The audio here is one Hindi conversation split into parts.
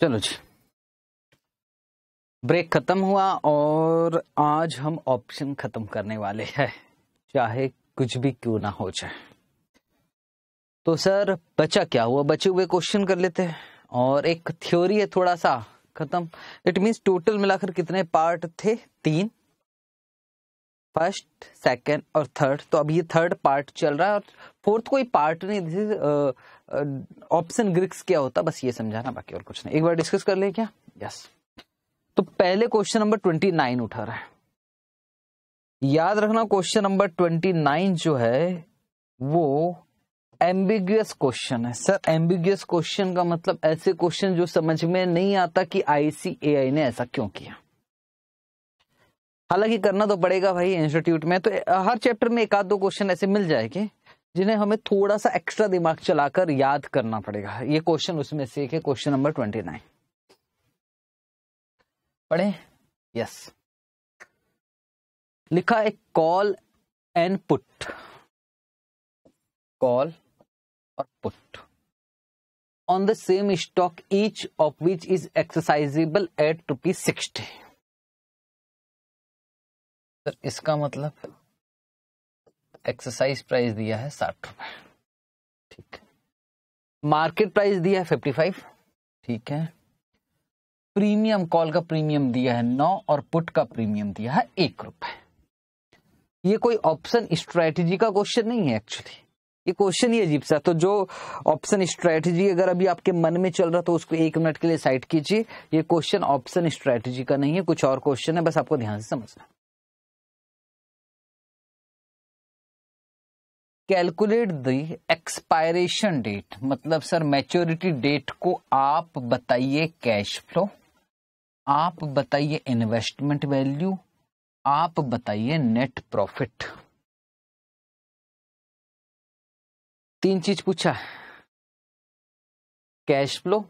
चलो जी। ब्रेक खत्म हुआ और आज हम ऑप्शन खत्म करने वाले हैं, चाहे कुछ भी क्यों ना हो जाए। तो सर, बचा क्या हुआ? बचे हुए क्वेश्चन कर लेते हैं और एक थ्योरी है थोड़ा सा खत्म। इट मींस टोटल मिलाकर कितने पार्ट थे? तीन। फ़र्स्ट सेकंड और थर्ड तो अब ये थर्ड पार्ट चल रहा है और फोर्थ कोई पार्ट नहीं दिस ऑप्शन ग्रिक्स क्या होता? बस ये समझाना, बाकी और कुछ नहीं। एक बार डिस्कस कर ले क्या? यस तो पहले क्वेश्चन नंबर ट्वेंटी नाइन उठा रहा है। याद रखना क्वेश्चन नंबर ट्वेंटी नाइन जो है, वो एम्बिग्यूस क्वेश्चन है। सर एम्बिग्यूस क्वेश्चन का मतलब ऐसे क्वेश्चन जो समझ में नहीं आता कि आईसीएआई ने ऐसा क्यों किया। हालाँकि करना तो पड़ेगा भाई इंस्टीट्यूट में। तो हर चैप्टर में एक आध दो क्वेश्चन ऐसे मिल जाएँगे जिन्हें हमें थोड़ा सा एक्स्ट्रा दिमाग चलाकर याद करना पड़ेगा। ये क्वेश्चन उसमें से एक है क्वेश्चन नंबर ट्वेंटी नाइन पढ़े? यस लिखा है कॉल एंड पुट कॉल और put on the same stock each of which is exercisable at rupees sixty इसका मतलब एक्सरसाइज प्राइस दिया है साठ रुपए। ठीक मार्केट प्राइस दिया है फिफ्टी फाइव ठीक है। प्रीमियम कॉल का प्रीमियम दिया है नौ और पुट का प्रीमियम दिया है एक रुपए। ये कोई ऑप्शन स्ट्रेटेजी का क्वेश्चन नहीं है एक्चुअली ये क्वेश्चन ही अजीब सा तो जो ऑप्शन स्ट्रेटेजी अगर अभी आपके मन में चल रहा तो उसको एक मिनट के लिए साइड कीजिए। ये क्वेश्चन ऑप्शन स्ट्रेटेजी का नहीं है, कुछ और क्वेश्चन है, बस आपको ध्यान से समझना कैलकुलेट द एक्सपायरेशन डेट। मतलब सर, मैच्योरिटी डेट को आप बताइए कैश फ्लो, आप बताइए इन्वेस्टमेंट वैल्यू, आप बताइए नेट प्रॉफिट। तीन चीज़ पूछा है। कैश फ्लो,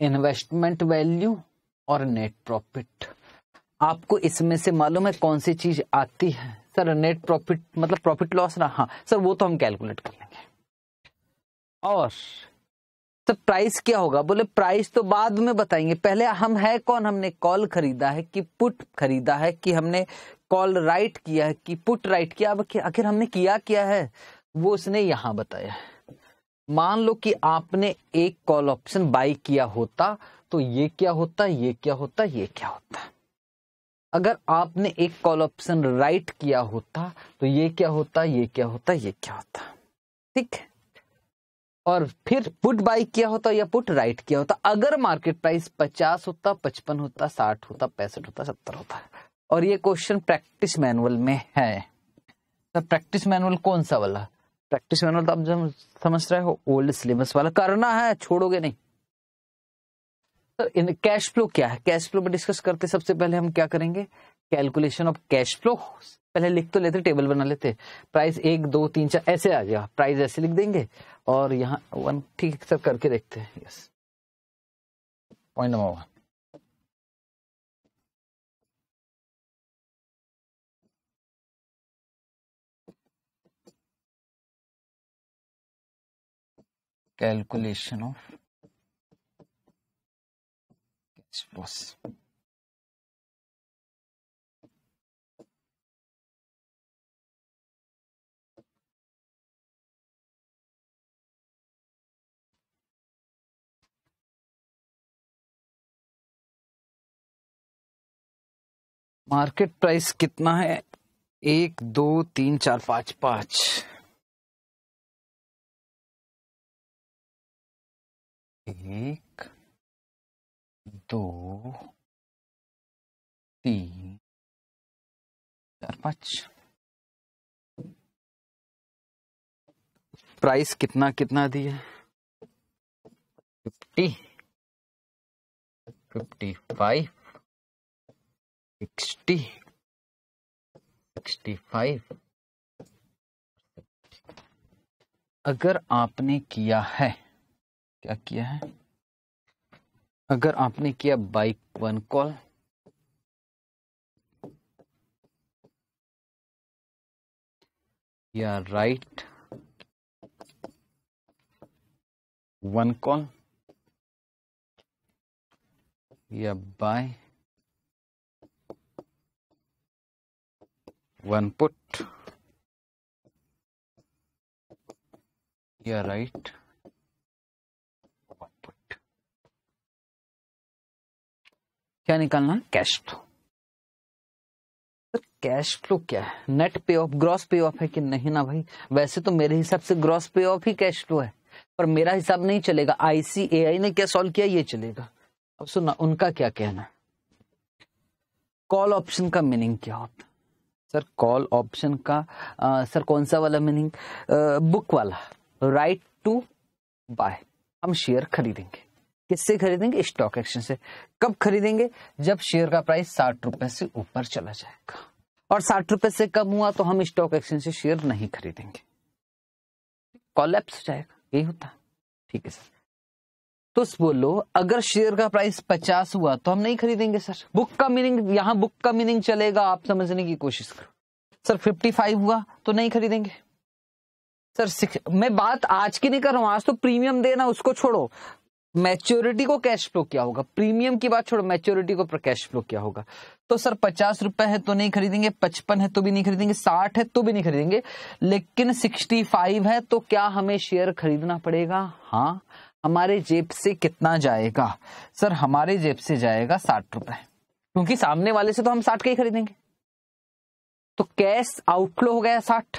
इन्वेस्टमेंट वैल्यू और नेट प्रॉफिट। आपको इसमें से मालूम है कौन सी चीज़ आती है? सर नेट प्रॉफिट मतलब प्रॉफिट लॉस ना हाँ सर, वो तो हम कैलकुलेट कर लेंगे। और, सर प्राइस क्या होगा? बोले प्राइस तो बाद में बताएँगे। पहले हम है कौन? हमने कॉल खरीदा है कि पुट खरीदा है, कि हमने कॉल राइट किया है, कि पुट राइट किया। अब आखिर हमने किया क्या है? वो उसने यहाँ बताया मान लो कि आपने एक कॉल ऑप्शन बाई किया होता तो ये क्या होता, ये क्या होता, ये क्या होता? अगर आपने एक कॉल ऑप्शन राइट किया होता तो ये क्या होता, ये क्या होता, ये क्या होता? ठीक है? और फिर पुट बाई किया होता या पुट राइट किया होता, अगर मार्केट प्राइस पचास होता, पचपन होता, साठ होता, पैंसठ होता, सत्तर होता। और ये क्वेश्चन प्रैक्टिस मैनुअल में है। तो प्रैक्टिस मैनुअल कौन सा वाला? प्रैक्टिस मैनुअल तो आप जब समझ रहे हो ओल्ड सिलेबस वाला। करना है, छोड़ोगे नहीं। इन कैश फ्लो क्या है? कैश फ्लो में डिस्कस करते सबसे पहले हम क्या करेंगे? कैलकुलेशन ऑफ़ कैश फ्लो पहले लिख तो लेते टेबल बना लेते। प्राइस एक, दो, तीन, चार, ऐसे आ जाएगा प्राइस ऐसे लिख देंगे। और यहाँ वन ठीक सर करके देखते हैं। Yes point number one calculation of flows. Market price कितना है एक दो तीन चार पाँच पाँच एक दो, तीन, चार, पाँच। प्राइस कितना कितना दिया fifty fifty five sixty sixty five अगर आपने किया है, क्या किया है? अगर आपने किया बाइक वन कॉल या राइट वन कॉल या बाय वन पुट या राइट वन पुट क्या निकालना है? कैश फ्लो कैश फ्लो क्या है? Net pay off gross pay off है कि नहीं ना भाई? वैसे तो मेरे हिसाब से ग्रॉस पे ऑफ़ ही कैश फ्लो है। पर मेरा हिसाब नहीं चलेगा। आईसीएआई ने क्या सॉल्व किया? ये चलेगा। अब सुना उनका क्या कहना है? कॉल ऑप्शन का मीनिंग क्या होता है? सर कॉल ऑप्शन का आ, सर कौन सा वाला मीनिंग बुक वाला। राइट टू बाय हम शेयर खरीदेंगे। किससे खरीदेंगे? स्टॉक एक्सचेंज से। कब खरीदेंगे? जब शेयर का प्राइस साठ रुपए से ऊपर चला जाएगा। और साठ रुपए से कम हुआ तो हम स्टॉक एक्सचेंज से शेयर नहीं खरीदेंगे। कॉलेप्स हो जाएगा। यही होता। ठीक है, सर। तो बोलो, अगर शेयर का प्राइस पचास हुआ तो हम नहीं खरीदेंगे, सर। बुक का मीनिंग, यहाँ बुक का मीनिंग चलेगा। आप समझने की कोशिश करो। सर फिफ्टी फाइव हुआ तो नहीं खरीदेंगे। सर मैं बात आज की नहीं कर रहा हूँ। आज तो प्रीमियम देना, उसको छोड़ो। मैच्योरिटी को कैश फ्लो क्या होगा? प्रीमियम की बात छोड़ो मैच्योरिटी को कैश फ्लो क्या होगा? तो सर, पचास रुपए है तो नहीं खरीदेंगे, पचपन है तो भी नहीं खरीदेंगे, साठ है तो भी नहीं खरीदेंगे, लेकिन सिक्सटी फाइव है तो क्या हमें शेयर खरीदना पड़ेगा? हाँ हमारे जेब से कितना जाएगा? सर, हमारे जेब से जाएगा साठ रुपए। क्योंकि सामने वाले से तो हम साठ के ही खरीदेंगे। तो कैश आउटफ्लो हो गया साठ।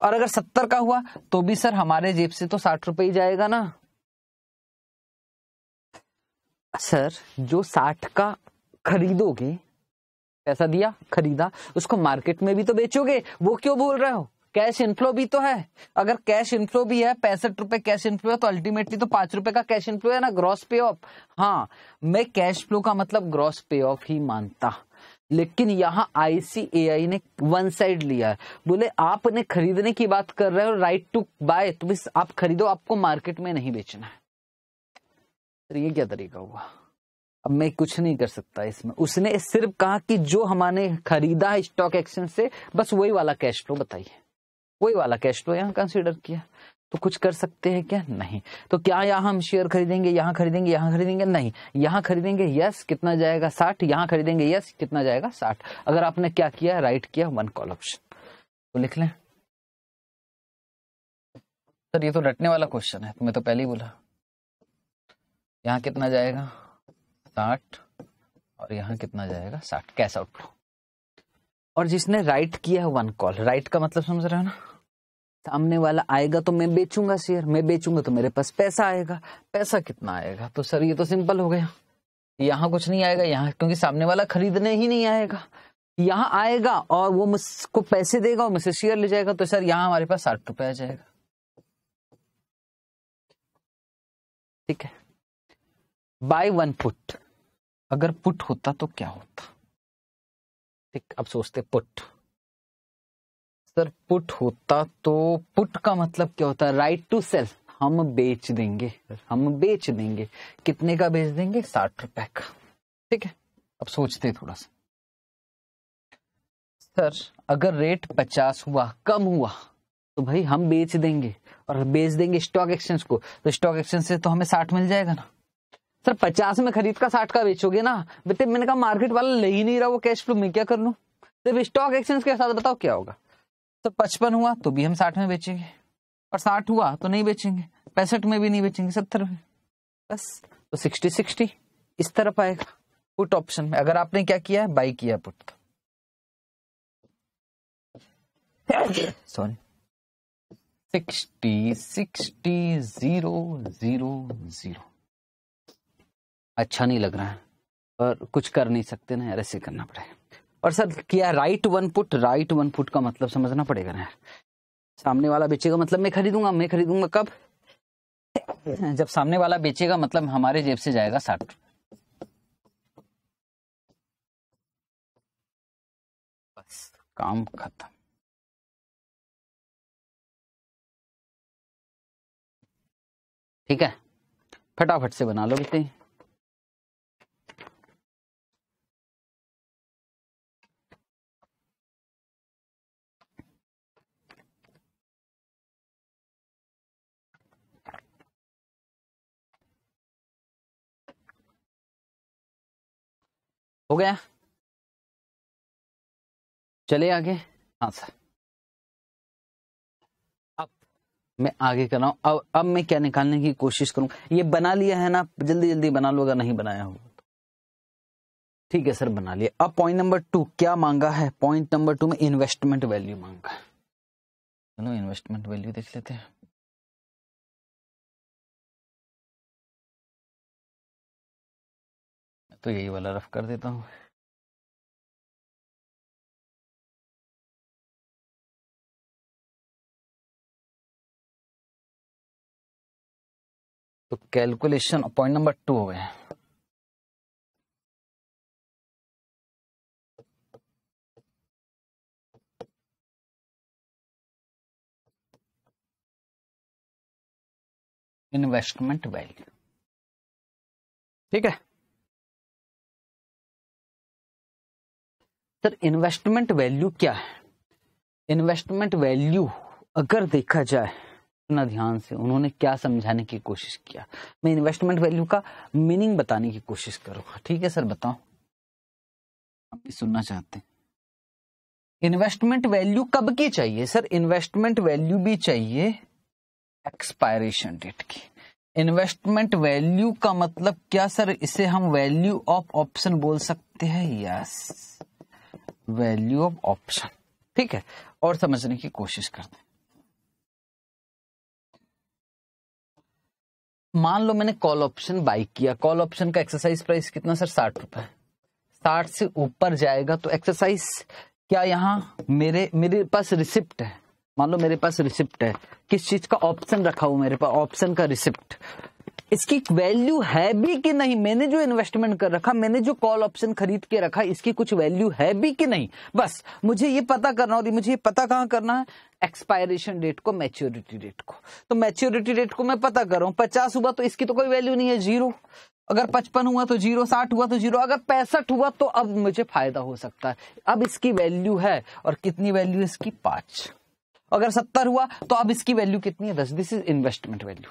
और अगर सत्तर का हुआ तो भी सर, हमारे जेब से तो साठ रुपए ही जाएगा ना। सर, जो साठ का खरीदोगे, पैसा दिया, खरीदा, उसको मार्केट में भी तो बेचोगे, वो क्यों बोल रहे हो? कैश इनफ्लो भी तो है। अगर कैश इनफ्लो भी है, पैंसठ रुपए कैश इनफ्लो है तो अल्टीमेटली तो पाँच रुपए का कैश इनफ्लो है ना, ग्रॉस पे ऑफ़। हाँ मैं कैश फ्लो का मतलब ग्रॉस पे ऑफ़ ही मानता। लेकिन यहाँ आईसीएआई ने वन साइड लिया है। बोले आपने खरीदने की बात कर रहे हो, राइट टू बाय तो आप खरीदो, आपको मार्केट में नहीं बेचना है। तो ये क्या तरीका हुआ? अब मैं कुछ नहीं कर सकता इसमें। उसने सिर्फ़ कहा कि जो हमारे खरीदा है स्टॉक एक्सचेंज से, बस वही वाला कैश फ्लो बताइए। वही वाला कैश फ्लो यहाँ कंसिडर किया। तो कुछ कर सकते हैं क्या? नहीं। तो क्या यहाँ हम शेयर खरीदेंगे, यहाँ खरीदेंगे यहाँ खरीदेंगे? नहीं। यहाँ खरीदेंगे यस कितना जाएगा? साठ। यहाँ खरीदेंगे यस कितना जाएगा? साठ। अगर आपने क्या किया राइट किया वन कॉल ऑप्शन तो लिख लें। सर, ये तो रटने वाला क्वेश्चन है। तुम्हें तो पहले ही बोला। यहाँ कितना जाएगा? साठ। और यहाँ कितना जाएगा? साठ। कैश आउटफ्लो और जिसने राइट किया है वन कॉल राइट का मतलब समझ रहे हो ना? सामने वाला आएगा तो मैं बेचूँगा शेयर मैं बेचूँगा तो मेरे पास पैसा आएगा। पैसा कितना आएगा? तो सर, ये तो सिंपल हो गया। यहाँ कुछ नहीं आएगा, यहाँ क्योंकि सामने वाला खरीदने ही नहीं आएगा। यहाँ आएगा और वो मुझको पैसे देगा और मुझसे शेयर ले जाएगा तो सर, यहाँ हमारे पास साठ रुपए आ जाएगा। ठीक है। Buy one put. अगर पुट होता तो क्या होता? ठीक, अब सोचते पुट। सर, पुट होता तो पुट का मतलब क्या होता है? राइट टू सेल हम बेच देंगे। हम बेच देंगे। कितने का बेच देंगे? साठ रुपए का। ठीक है, अब सोचते थोड़ा सा। सर, अगर रेट पचास हुआ, कम हुआ तो भाई हम बेच देंगे। और बेच देंगे स्टॉक एक्सचेंज को। तो स्टॉक एक्सचेंज से तो हमें साठ मिल जाएगा ना? सर, पचास में खरीद का, साठ का बेचोगे ना? बेटे मैंने कहा, मार्केट वाला ले ही नहीं रहा वो कैश फ्लो मैं क्या कर? लू सिर्फ़ स्टॉक एक्सचेंज के साथ बताओ क्या होगा? तो पचपन हुआ तो भी हम साठ में बेचेंगे। और साठ हुआ तो नहीं बेचेंगे। पैंसठ में भी नहीं बेचेंगे, सत्तर में। बस तो सिक्सटी सिक्सटी इस तरफ़ आएगा। पुट ऑप्शन में। अगर आपने क्या किया है बाई किया put sorry sixty sixty zero zero zero अच्छा नहीं लग रहा है। और कुछ कर नहीं सकते ना यार, ऐसे करना पड़ेगा। और सर, क्या write one put write one put का मतलब समझना पड़ेगा ना यार? सामने वाला बेचेगा मतलब मैं खरीदूँगा मैं खरीदूँगा कब? जब सामने वाला बेचेगा मतलब हमारे जेब से जाएगा साठ। बस, काम खत्म। ठीक है? फटाफट से बना लो बेटे। हो गया? चले आगे। हाँ सर। अब मैं आगे कर रहा हूँ। अब अब मैं क्या निकालने की कोशिश करूँ? ये बना लिया है ना? जल्दी जल्दी बना लो अगर नहीं बनाया हो ठीक है सर, बना लिया। अब पॉइंट नंबर टू क्या मांगा है? पॉइंट नंबर टू में इन्वेस्टमेंट वैल्यू मांगा है। इन्वेस्टमेंट वैल्यू देख लेते हैं। तो यही वाला रफ कर देता हूँ। तो कैलकुलेशन पॉइंट नंबर टू हो गया। इन्वेस्टमेंट वैल्यू ठीक है? सर इन्वेस्टमेंट वैल्यू क्या है? इन्वेस्टमेंट वैल्यू अगर देखा जाए इतना ध्यान से, उन्होंने क्या समझाने की कोशिश किया? मैं इन्वेस्टमेंट वैल्यू का मीनिंग बताने की कोशिश करूँगा। ठीक है सर, बताओ। आप सुनना चाहते हैं। इन्वेस्टमेंट वैल्यू कब की चाहिए? सर इन्वेस्टमेंट वैल्यू भी चाहिए एक्सपायरेशन डेट की। इन्वेस्टमेंट वैल्यू का मतलब क्या, सर? इसे हम वैल्यू ऑफ़ ऑप्शन बोल सकते हैं? Yes value of option. ठीक है? और समझने की कोशिश करते हैं। मान लो मैंने कॉल ऑप्शन बाई किया। कॉल ऑप्शन का एक्सरसाइज प्राइस कितना सर साठ रुपए। साठ से ऊपर जाएगा तो एक्सरसाइज क्या यहाँ मेरे मेरे पास रिसिप्ट है? मान लो मेरे पास रिसिप्ट है। किस चीज़ का ऑप्शन रखा हुआ मेरे पास? ऑप्शन का रिसिप्ट इसकी वैल्यू है भी कि नहीं? मैंने जो इन्वेस्टमेंट कर रखा, मैंने जो कॉल ऑप्शन खरीद के रखा, इसकी कुछ वैल्यू है भी कि नहीं? बस, मुझे ये पता करना और मुझे ये पता कहाँ करना है? एक्सपायरेशन डेट को मैच्योरिटी डेट को। तो मैच्योरिटी डेट को मैं पता कर रहा हूँ। पचास हुआ तो इसकी तो कोई वैल्यू नहीं है ज़ीरो अगर पचपन हुआ तो ज़ीरो साठ हुआ तो ज़ीरो अगर पैंसठ हुआ तो अब मुझे फ़ायदा हो सकता है। अब इसकी वैल्यू है और कितनी वैल्यू इसकी? पाँच। अगर सत्तर हुआ तो अब इसकी वैल्यू कितनी है? दस। दिस इज़ इन्वेस्टमेंट वैल्यू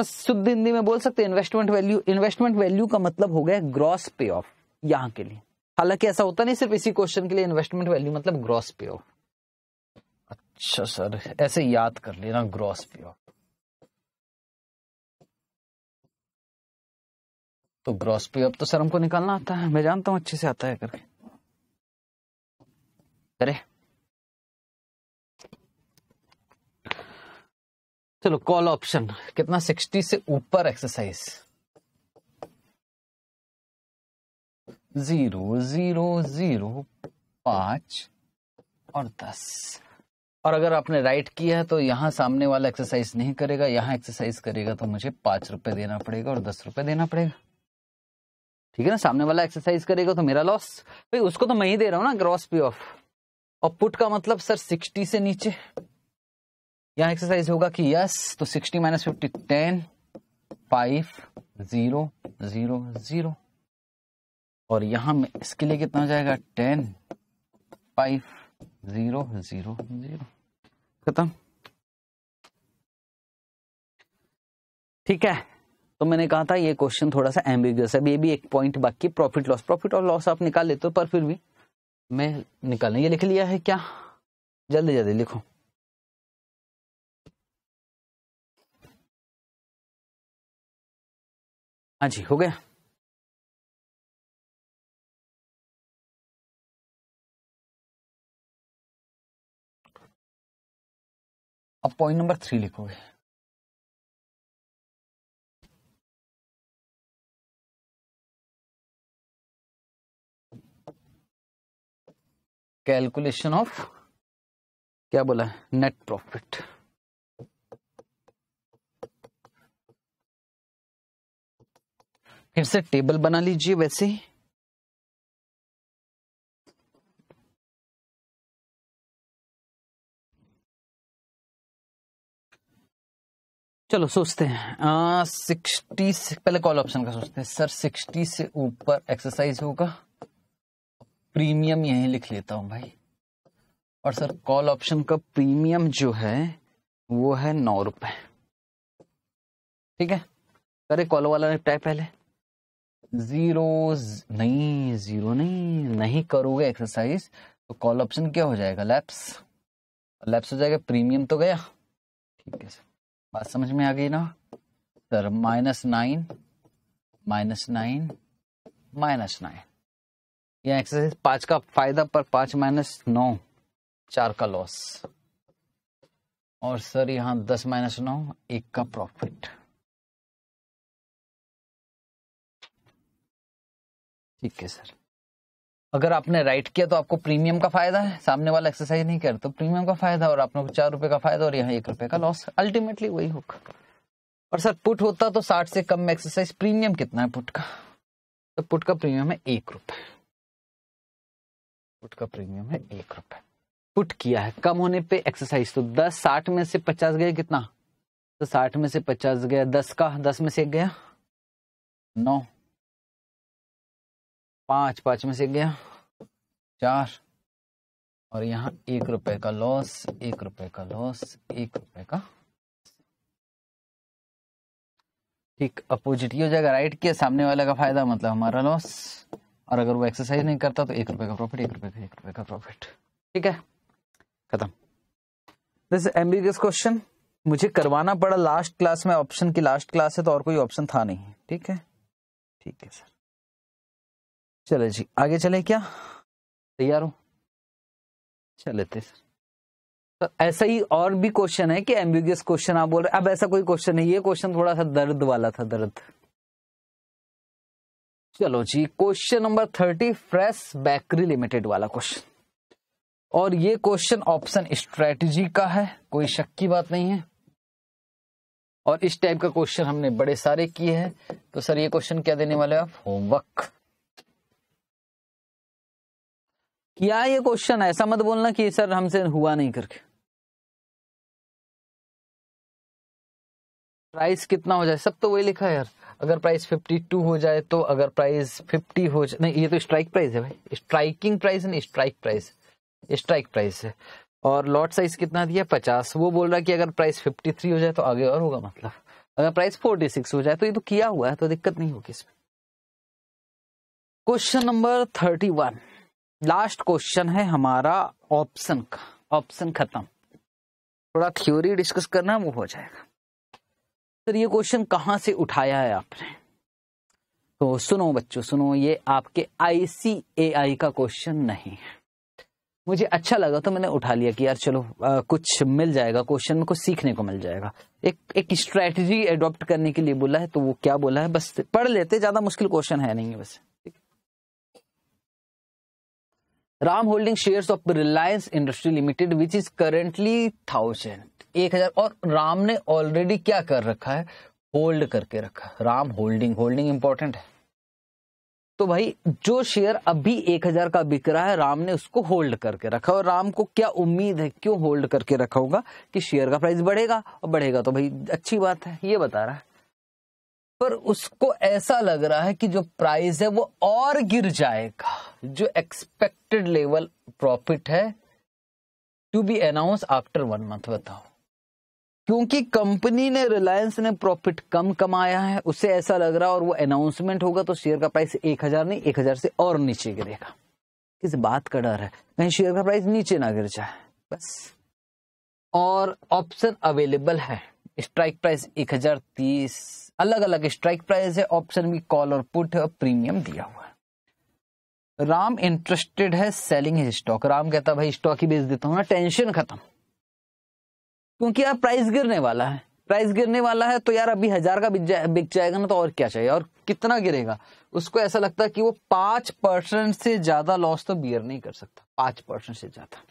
तो शुद्ध हिंदी में बोल सकते हैं इन्वेस्टमेंट वैल्यू इन्वेस्टमेंट वैल्यू का मतलब हो गया ग्रॉस पे ऑफ़ यहाँ के लिए। हालाँकि ऐसा होता नहीं, सिर्फ़ इसी क्वेश्चन के लिए इन्वेस्टमेंट वैल्यू मतलब ग्रॉस पे ऑफ़ अच्छा सर, ऐसे याद कर लेना ग्रॉस पे ऑफ़ तो ग्रॉस पे ऑफ़ तो सर हमको निकालना आता है, मैं जानता हूँ अच्छे से आता है करके। करे चलो कॉल ऑप्शन कितना सिक्सटी से ऊपर एक्सरसाइज ज़ीरो ज़ीरो ज़ीरो पाँच और दस। और अगर आपने राइट किया है तो यहाँ सामने वाला एक्सरसाइज नहीं करेगा, यहाँ एक्सरसाइज करेगा तो मुझे पाँच रुपए देना पड़ेगा और दस रुपए देना पड़ेगा। ठीक है ना? सामने वाला एक्सरसाइज करेगा तो मेरा लॉस भाई, उसको तो मैं ही दे रहा हूँ ना ग्रॉस पे ऑफ़ और पुट का मतलब सर सिक्सटी से नीचे। यहाँ एक्सरसाइज होगा कि यस तो sixty minus fifty ten five zero zero zero और यहाँ में इसके लिए कितना हो जाएगा? Ten five zero zero zero खत्म। ठीक है। तो मैंने कहा था ये क्वेश्चन थोड़ा सा एम्बिगस है। ये भी एक पॉइंट बाकी प्रॉफिट लॉस प्रॉफिट और लॉस आप निकाल लेते हो, पर फिर भी मैं निकालना। ये लिख लिया है क्या? जल्दी जल्दी लिखो। हाँ जी, हो गया। अब पॉइंट नंबर थ्री लिखोगे। कैलकुलेशन ऑफ़ क्या बोला है? नेट प्रॉफिट फिर से टेबल बना लीजिए वैसे। ही चलो, सोचते हैं। सिक्सटी से, पहले कॉल ऑप्शन का सोचते हैं। सर, सिक्सटी से ऊपर एक्सरसाइज होगा। प्रीमियम यहीं लिख लेता हूँ भाई। और सर कॉल ऑप्शन का प्रीमियम जो है, वो है नौ रुपए। ठीक है? करे कॉल वाला निपटाए पहले। ज़ीरो नहीं ज़ीरो नहीं नहीं करोगे एक्सरसाइज तो कॉल ऑप्शन क्या हो जाएगा? लैप्स लैप्स हो जाएगा प्रीमियम तो गया। ठीक है सर बात समझ में आ गई ना? Sir minus nine minus nine minus nine यह एक्सरसाइज पाँच का फ़ायदा पर पाँच माइनस नौ, चार का लॉस और सर यहाँ दस माइनस नौ, एक का प्रॉफिट ठीक है सर। अगर आपने राइट किया तो आपको प्रीमियम का फ़ायदा है, सामने वाला एक्सरसाइज नहीं कर तो प्रीमियम का फ़ायदा और आपने चार रुपए का फ़ायदा और यहाँ एक रुपए का लॉस अल्टीमेटली वही होगा। और सर, पुट होता तो साठ से कम में एक्सरसाइज प्रीमियम कितना है पुट का? तो पुट का प्रीमियम है एक रुपए। पुट का प्रीमियम है एक रुपए। पुट किया है, कम होने पे एक्सरसाइज तो दस साठ में से पचास गया कितना? तो साठ में से पचास गया, दस का, दस में से एक गया? नौ। पाँच पाँच में से गया। चार। और यहाँ एक रुपए का लॉस एक रुपए का लॉस एक रुपए का ठीक अपोजिट ये हो जाएगा। राइट किया, सामने वाले का फ़ायदा मतलब हमारा लॉस और अगर वो एक्सरसाइज नहीं करता तो एक रुपए का प्रॉफिट एक रुपए का, एक रुपए का प्रॉफिट ठीक है? खत्म। दिस एम्बिगस क्वेश्चन मुझे करवाना पड़ा लास्ट क्लास में ऑप्शन की लास्ट क्लास है तो और कोई ऑप्शन था नहीं। ठीक है? ठीक है सर चले जी, आगे चले क्या? तैयार हो। चले थे सर तो ऐसा ही और भी क्वेश्चन है कि एम्बिगियस क्वेश्चन आप बोल रहे अब ऐसा कोई क्वेश्चन नहीं ये क्वेश्चन थोड़ा सा दर्द वाला था, दर्द। चलो जी question number thirty fresh bakery limited वाला क्वेश्चन और ये क्वेश्चन ऑप्शन स्ट्रेटजी का है, कोई शक की बात नहीं है। और इस टाइप का क्वेश्चन हमने बड़े सारे किए हैं। तो सर, ये क्वेश्चन क्या देने वाले आप? होमवर्क किया ये क्वेश्चन ऐसा मत बोलना कि सर हमसे हुआ नहीं करके। प्राइस कितना हो जाए? सब तो वही लिखा है यार। अगर प्राइस 52 हो जाए तो अगर प्राइस 50 हो जाए नहीं, ये तो स्ट्राइक प्राइस है भाई। स्ट्राइकिंग प्राइस नहीं स्ट्राइक प्राइस स्ट्राइक प्राइस है। और लॉट साइज़ कितना दिया? 50 वो बोल रहा है कि अगर प्राइस 53 हो जाए तो आगे और होगा मतलब। अगर प्राइस 46 हो जाए तो ये तो किया हुआ है तो दिक्कत नहीं होगी इसमें। क्वेश्चन नंबर 31 लास्ट क्वेश्चन है हमारा ऑप्शन का। ऑप्शन खत्म। थोड़ा थ्योरी डिस्कस करना वो हो जाएगा। सर ये क्वेश्चन कहाँ से उठाया है आपने? तो सुनो बच्चों सुनो ये आपके आईसीएआई का क्वेश्चन नहीं है। मुझे अच्छा लगा तो मैंने उठा लिया कि यार चलो आ, कुछ मिल जाएगा क्वेश्चन में कुछ सीखने को मिल जाएगा। एक एक स्ट्रेटजी एडॉप्ट करने के लिए बोला है तो वो क्या बोला है? बस पढ़ लेते ज़्यादा मुश्किल क्वेश्चन है नहीं है बस। Ram holding shares of Reliance industry limited which is currently thousand एक हज़ार, और राम ने ऑलरेडी क्या कर रखा है? होल्ड करके रखा। राम होल्डिंग होल्डिंग इंपॉर्टेंट है। तो भाई, जो शेयर अभी एक हज़ार का बिक रहा है, राम ने उसको होल्ड करके रखा। और राम को क्या उम्मीद है, क्यों होल्ड करके रखा होगा? कि शेयर का प्राइस बढ़ेगा, और बढ़ेगा तो भाई, अच्छी बात है, ये बता रहा है। पर उसको ऐसा लग रहा है कि जो प्राइस है वो और गिर जाएगा। जो एक्सपेक्टेड लेवल प्रॉफिट है to be announce after one month बताओ। क्योंकि कंपनी ने रिलायंस ने प्रॉफिट कम कमाया है, उसे ऐसा लग रहा है और वो अनाउंसमेंट होगा तो शेयर का प्राइस एक हज़ार नहीं, एक हज़ार से और नीचे गिरेगा। किस बात का डर है? कहीं शेयर का प्राइस नीचे ना गिर जाए, बस। और ऑप्शन अवेलेबल है। स्ट्राइक प्राइस एक हज़ार तीस अलग अलग स्ट्राइक प्राइस है ऑप्शन भी कॉल और पुट है, और प्रीमियम दिया हुआ है। राम इंटरेस्टेड है सेलिंग हिज स्टॉक राम कहता, भाई स्टॉक ही बेच देता हूँ ना टेंशन खत्म। क्योंकि यार प्राइस गिरने वाला है। प्राइस गिरने वाला है तो यार अभी हज़ार का बिक जाएगा ना तो और क्या चाहिए? और कितना गिरेगा? उसको ऐसा लगता है कि वो पाँच परसेंट से ज़्यादा लॉस तो बियर नहीं कर सकता। पाँच परसेंट से ज़्यादा।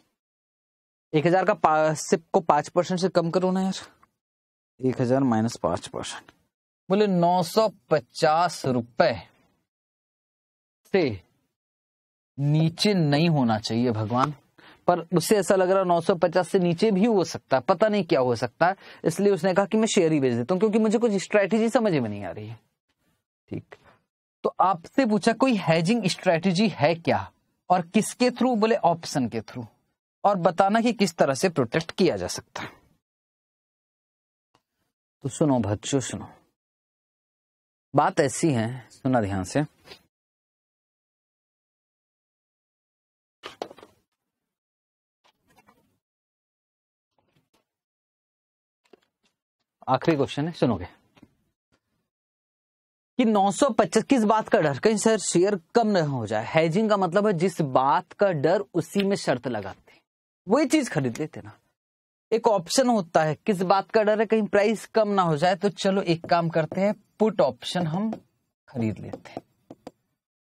एक हज़ार का सिप को पाँच परसेंट से कम करो ना यार। एक हज़ार माइनस पाँच परसेंट। बोले, नौ सौ पचास रुपए से नीचे नहीं होना चाहिए भगवान। पर उससे ऐसा लग रहा है 950 से नीचे भी हो सकता है, पता नहीं क्या हो सकता है। इसलिए उसने कहा कि मैं शेयर ही बेच देता हूँ, क्योंकि मुझे कुछ स्ट्रैटेजी समझ में नहीं आ रही है। ठीक। तो आपसे पूछा, कोई हैजिंग स्ट्रैटेजी है क्या? और किसके थ्रू बोले ऑप्शन के थ्रू और बताना कि किस तरह से प्रोटेक्ट किया जा सकता है। तो सुनो बच्चों, सुनो। बात ऐसी है, सुना ध्यान से। आखिरी क्वेश्चन है, सुनोगे। कि 925 किस बात का डर? कहीं सर शेयर कम न हो जाए। हैजिंग का मतलब है जिस बात का डर, उसी में शर्त लगाते। वही चीज़ खरीद लेते ना। एक ऑप्शन होता है, किस बात का डर है, कहीं प्राइस कम ना हो जाए तो चलो एक काम करते हैं पुट ऑप्शन हम खरीद लेते हैं।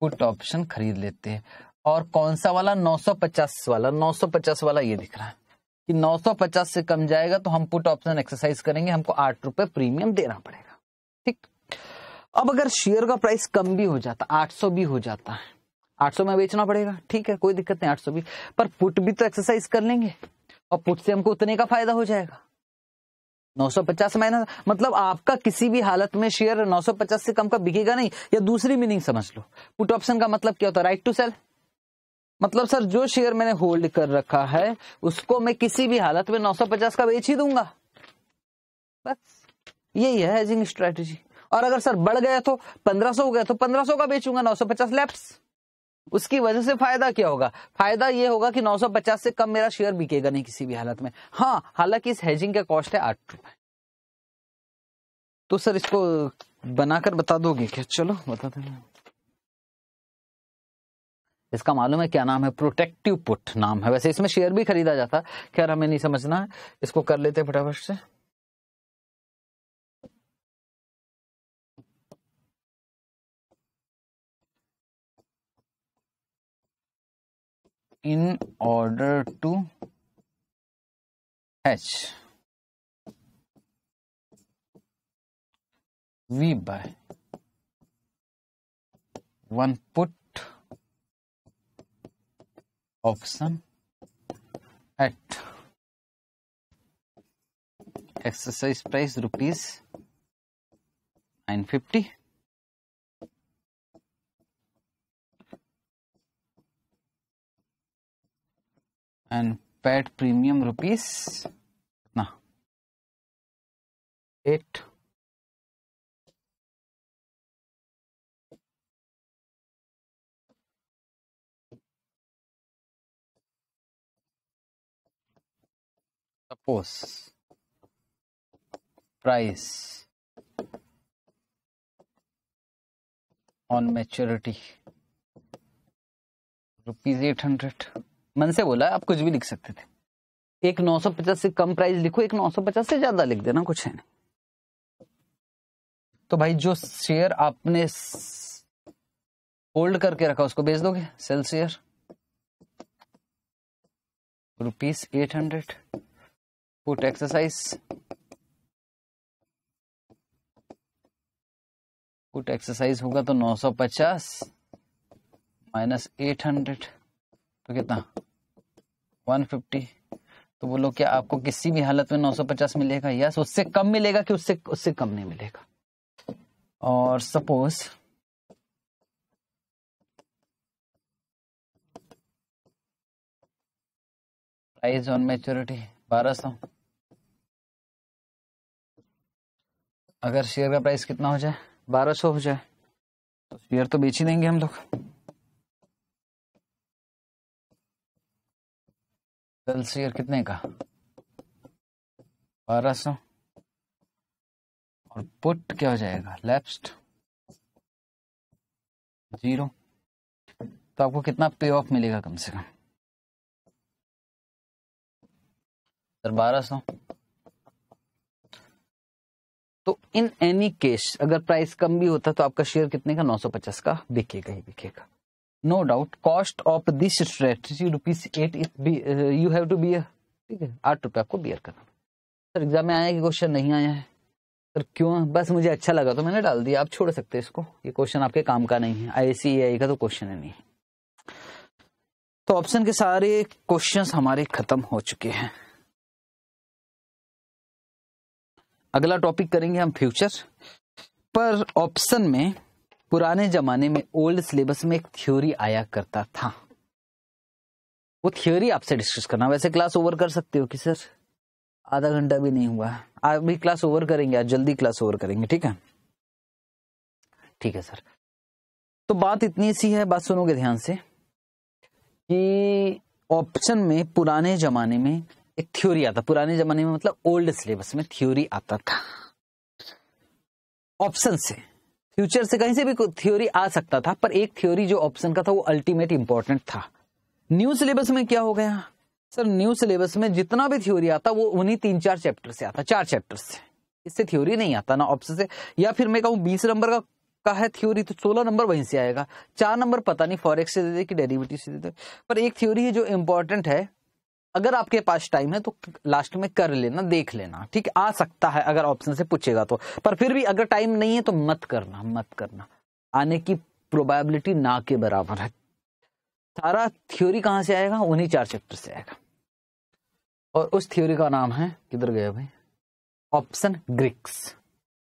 पुट ऑप्शन खरीद लेते हैं। और कौन सा वाला? 950 वाला। 950 वाला ये दिख रहा है कि 950 से कम जाएगा तो हम पुट ऑप्शन एक्सरसाइज करेंगे। हमको आठ रुपए प्रीमियम देना पड़ेगा। ठीक? अब अगर शेयर का प्राइस कम भी हो जाता 800 भी हो जाता है 800 में बेचना पड़ेगा। ठीक है, कोई दिक्कत नहीं 800 भी। पर पुट भी तो एक्सरसाइज कर लेंगे। और पुट से हमको उतने का फ़ायदा हो जाएगा। 950 माइनस मतलब आपका किसी भी हालत में शेयर 950 से कम का बिकेगा नहीं, या दूसरी मीनिंग समझ लो। पुट ऑप्शन का मतलब क्या होता है? राइट टू सेल मतलब सर जो शेयर मैंने होल्ड कर रखा है, उसको मैं किसी भी हालत में 950 का बेच ही दूँगा। बस, यही है हेजिंग स्ट्रेटेजी और अगर सर बढ़ गया तो 1500 हो गया तो 1500 का बेचूँगा 950 लेफ़्ट उसकी वजह से फ़ायदा क्या होगा? फ़ायदा ये होगा कि 950 से कम मेरा शेयर बिकेगा नहीं किसी भी हालत में। हाँ हालाँकि इस हेजिंग का कॉस्ट है आठ रुपए। तो सर इसको बनाकर बता दोगे क्या? चलो, बता देंगे इसका मालूम है क्या नाम है? प्रोटेक्टिव पुट नाम है। वैसे इसमें शेयर भी खरीदा जाता। खैर, हमें नहीं समझना है। इसको कर लेते फटाफट से। In order to hatch. We buy one put option at exercise price rupees 950 and put premium rupees कितना eight suppose price on maturity rupees eight hundred मन से बोला, आप कुछ भी लिख सकते थे। एक 950 से कम प्राइस लिखो, एक 950 से ज़्यादा लिख देना, कुछ है नहीं। तो भाई, जो शेयर आपने होल्ड करके रखा, उसको बेच दोगे? Sell share rupees eight hundred put exercise put exercise होगा तो 950 माइनस एट हंड्रेड तो कितना? 150 तो बोलो क्या आपको किसी भी हालत में 950 मिलेगा? यस उससे कम मिलेगा कि उससे उससे कम नहीं मिलेगा? और सपोज़ प्राइस ऑन मेच्योरिटी 1200 अगर शेयर का प्राइस कितना हो जाए? 1200 हो जाए। तो शेयर तो बेच ही देंगे हम लोग। सेल शेयर कितने का? बारह सौ। और पुट क्या हो जाएगा? लेफ़्ट ज़ीरो तो आपको कितना पे ऑफ़ मिलेगा कम से कम? सर, बारह सौ। तो इन एनी केस अगर प्राइस कम भी होता तो आपका शेयर कितने का? 950 का। बिकेगा ही बिकेगा no doubt cost of this strategy rupees eight you have to bear ठीक है, आठ रुपये आपको बियर करना। सर एग्ज़ाम में आया कि क्वेश्चन नहीं आया है। सर क्यों? बस मुझे अच्छा लगा तो मैंने डाल दिया। आप छोड़ सकते हैं इसको। ये क्वेश्चन आपके काम का नहीं है। आई सी आई का तो क्वेश्चन है नहीं। तो ऑप्शन के सारे क्वेश्चंस हमारे खत्म हो चुके हैं। अगला टॉपिक करेंगे हम फ्यूचर पर ऑप्शन में पुराने जमाने में ओल्ड सिलेबस में एक थ्योरी आया करता था। वो थ्योरी आपसे डिस्कस करना। वैसे क्लास ओवर कर सकते हो कि सर? आधा घंटा भी नहीं हुआ। अभी क्लास ओवर करेंगे, आज जल्दी क्लास ओवर करेंगे, ठीक है? ठीक है सर। तो बात इतनी सी है, बात सुनोगे ध्यान से, कि ऑप्शन में पुराने जमाने में एक थ्योरी आता। पुराने जमाने में मतलब ओल्ड सिलेबस में थ्योरी आता था। ऑप्शन से। फ्यूचर से कहीं से भी थ्योरी आ सकता था, पर एक थ्योरी जो ऑप्शन का था, वो अल्टीमेट इंपॉर्टेंट था। न्यू सिलेबस में क्या हो गया? सर न्यू सिलेबस में जितना भी थ्योरी आता, वो उन्हीं तीन चार चैप्टर से आता, चार चैप्टर से। इससे थ्योरी नहीं आता ना ऑप्शन से। या फिर मैं कहूँ, बीस नंबर का का है थ्योरी तो सोलह नंबर वहीं से आएगा। चार नंबर पता नहीं फॉरेक्स से दे दे कि डेरिवेटिव से दे दे। पर एक थ्योरी है जो इंपॉर्टेंट है अगर आपके पास टाइम है तो लास्ट में कर लेना, देख लेना, ठीक आ सकता है अगर ऑप्शन से पूछेगा तो। पर फिर भी अगर टाइम नहीं है तो मत करना मत करना। आने की प्रोबेबिलिटी ना के बराबर है। सारा थ्योरी कहाँ से आएगा? उन्हीं चार चैप्टर से आएगा। और उस थ्योरी का नाम है, किधर गया भाई? Option Greeks